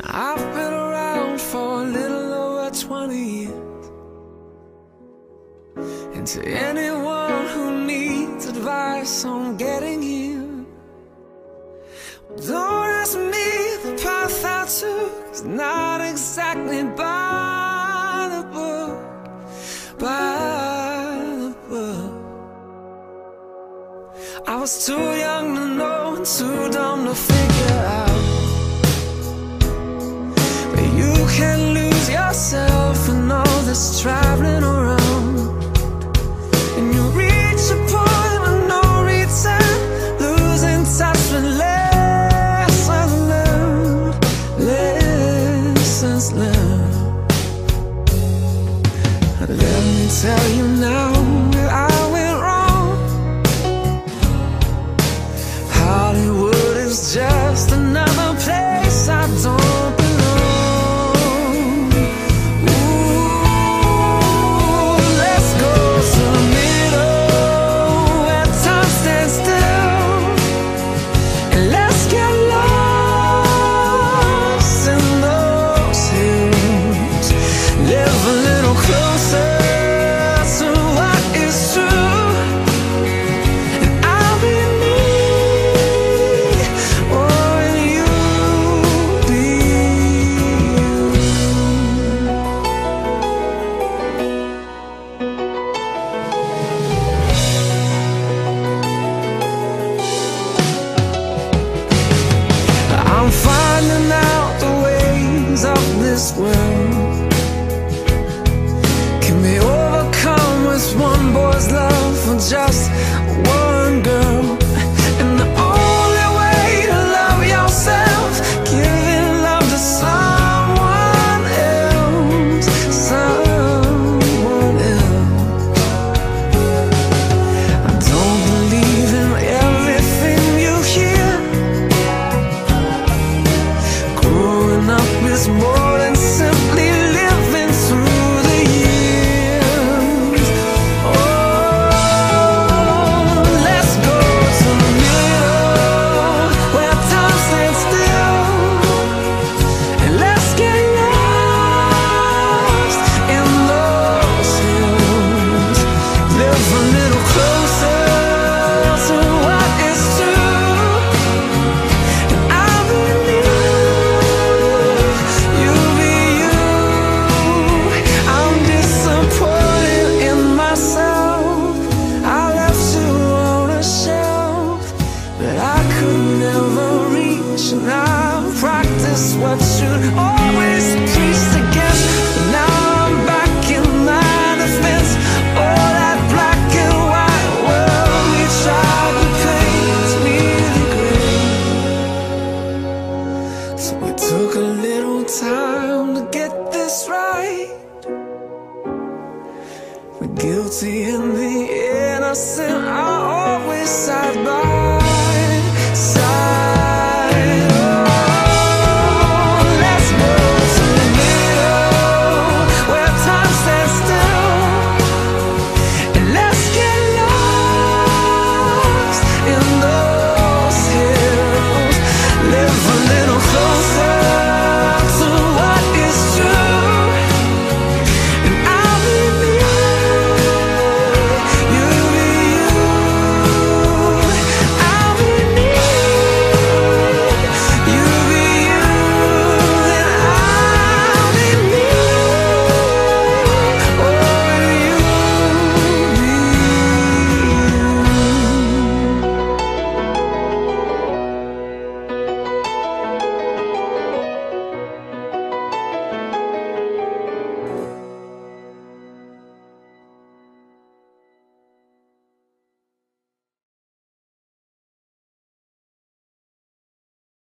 I've been around for a little over 20 years. And to anyone who needs advice on getting here, don't ask me the path I took. It's not exactly by the book, by the book. I was too young to know and too dumb to figure out lose yourself in all this traveling around. And you reach a point with no return, losing touch with lessons learned, lessons learned. Let me tell you now that I went wrong. Hollywood is just another I'm finding out the ways of this world The guilty and the innocent are always side by